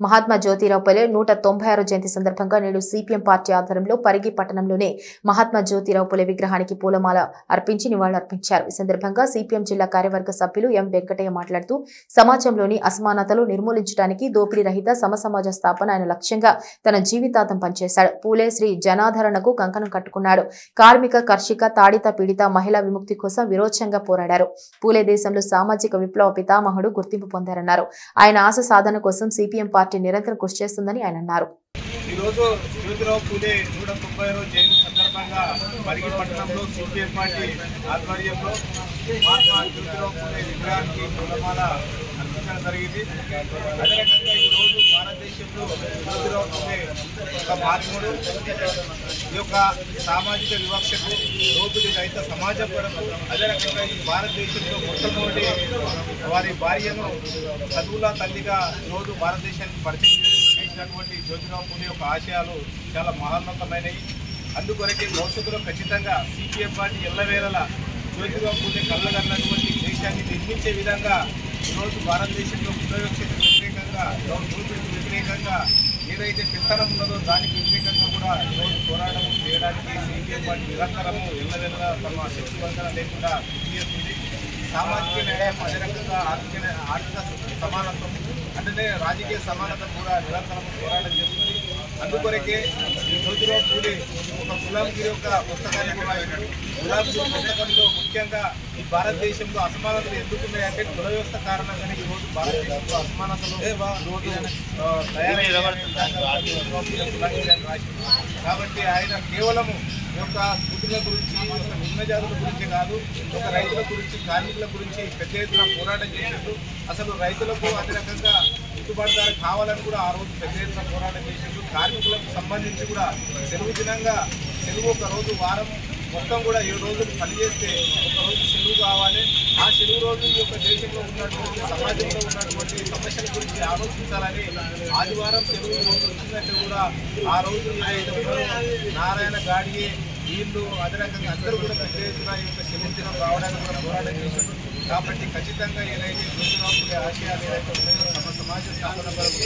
మహాత్మా జ్యోతిరావు పులే నూట తొంభై ఆరో జయంతి సందర్భంగా నేడు సిపిఎం పార్టీ ఆధ్వర్యంలో పరిగి పట్టణంలోనే మహాత్మా జ్యోతిరావు పులే విగ్రహానికి పూలమాల అర్పించి నివాళులర్పించారు. ఈ సందర్భంగా సిపిఎం జిల్లా కార్యవర్గ సభ్యులు ఎం వెంకటయ్య మాట్లాడుతూ సమాజంలోని అసమానతలు నిర్మూలించడానికి దోపిడీ రహిత సమసమాజ స్థాపన ఆయన లక్ష్యంగా తన జీవితాంతం పనిచేశాడు. పూలే శ్రీ జనాధరణకు కంకణం కట్టుకున్నాడు. కార్మిక కర్షిక తాడిత పీడిత మహిళా విముక్తి కోసం విరోచంగా పోరాడారు. పూలే దేశంలో సామాజిక విప్లవ పితామహుడు గుర్తింపు పొందారన్నారు. ఆయన ఆశ సాధన కోసం సిపిఎం పార్టీ నిరంతరం కృషి చేస్తుందని ఆయన అన్నారు. ఈరోజు జ్యోతిరావు పూలే నూట తొంభై రోజు జయంతి సందర్భంగా పరిగి పట్టణంలో సిపిఎం పార్టీ ఆధ్వర్యంలో మహాత్మా జ్యోతిరావు పూలే విగ్రహానికి పూలమాల జరిగింది. ఈరోజు భారతదేశంలో జ్యోతిరావు ఒక మార్పుడు ఈ యొక్క సామాజిక వివక్షకు దోపిడీ రహిత సమాజం కొరకు అదే రకంగా ఈ భారతదేశంలో మొట్టమొదటి వారి భార్యను చదువుల తల్లిగా ఈరోజు భారతదేశానికి పరిచయం చేసినటువంటి జ్యోతిరావు పూలే యొక్క ఆశయాలు చాలా మహోన్నతమైనవి. అందుకొరకే భవిష్యత్తులో ఖచ్చితంగా సిపిఎం పార్టీ ఎల్లవేళలా జ్యోతిరావు పూలే కళ్ళగన్నటువంటి దేశాన్ని నిర్మించే విధంగా ఈరోజు భారతదేశంలో ఉపయోగించే వ్యతిరేకంగా దోపిడీకి వ్యతిరేకంగా ఏదైతే పెత్తనం ఉన్నదో దానికి వ్యతిరేకంగా కూడా ఈరోజు పోరాటం చేయడానికి సిపిఎం పార్టీ నిరంతరము ఎల్లవెల్ల తమ శక్తి వందన లేకుండా చేస్తుంది సామాజిక న్యాయం అదే ఆర్థిక ఆర్థిక సమానత్వం అంటే రాజకీయ సమానత కూడా నిరంతరం పోరాటం చేస్తుంది. అందుకొరకే ఈ జ్యోతిరావు పూలే ఒక గులాంగిరి యొక్క పుస్తకాన్ని కూడా గులాంగిరి పుస్తకంలో ముఖ్యంగా ఈ భారతదేశంలో అసమానతలు ఎందుకున్నాయంటే కుల వ్యవస్థ కారణంగానే ఈ రోజు భారతదేశంలో అసమానతలు రోజు కాబట్టి ఆయన కేవలము ఈ యొక్క కుటుంబ గురించి ఈ యొక్క నిమ్న జాతుల గురించి కాదు ఒక రైతుల గురించి కార్మికుల గురించి పెద్ద ఎత్తున పోరాటం చేసిండు అసలు రైతులకు అదే రకంగా గిట్టుబాటుదారు కావాలని కూడా ఆ రోజు పెద్ద ఎత్తున సంబంధించి కూడా సెలవు దినంగా సెలవు ఒక రోజు వారం మొత్తం కూడా ఏడు రోజులు పనిచేస్తే ఒక రోజు సెలవు కావాలి. ఆ సెలవు రోజు ఈ యొక్క దేశంలో ఉన్నటువంటి సమాజంలో ఉన్నటువంటి సమస్యల గురించి ఆలోచించాలని ఆదివారం సెలవు రోజు వచ్చిందంటే కూడా ఆ రోజు నారాయణ గాడియే వీళ్ళు అదే రకంగా అందరూ కూడా పెద్ద ఎత్తున ఈ యొక్క సెలవు దినం రావడానికి కూడా పోరాటం చేశారు. కాబట్టి ఖచ్చితంగా ఏదైతే జ్యోతిరావులే ఆశయాలు ఏదైతే ఉన్నాయో స్థాపన కొరకు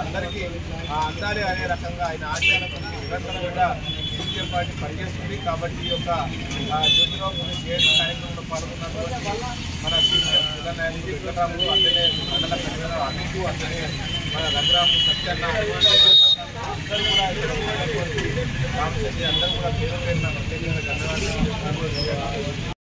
అందరికీ ఆ, అందాలి అనే రకంగా ఆయన ఆశయాలకు నిరంతరం కూడా బీజేపీ పార్టీ పనిచేస్తుంది. కాబట్టి ఈ యొక్క ఆ, జ్యోతిరావు పూలే కార్యక్రమంలో పాల్గొన్నటువంటి మన సీనియర్ ప్రధాని అట్లనే మండల కన్వీనర్ అమితు అట్లనే మన రఘురాము సత్యన్న అందరూ కూడా ఇక్కడ ఉన్నటువంటి అందరూ కూడా పేరు ధన్యవాదాలు.